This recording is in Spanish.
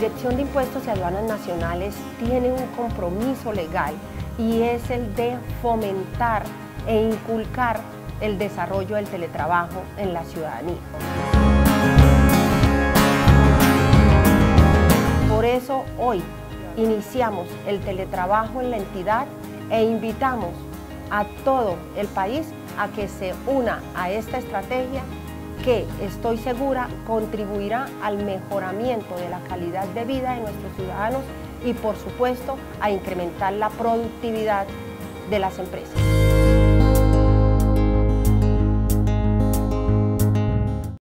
Dirección de Impuestos y Aduanas Nacionales tiene un compromiso legal y es el de fomentar e inculcar el desarrollo del teletrabajo en la ciudadanía. Por eso hoy iniciamos el teletrabajo en la entidad e invitamos a todo el país a que se una a esta estrategia que estoy segura contribuirá al mejoramiento de la calidad de vida de nuestros ciudadanos y por supuesto a incrementar la productividad de las empresas.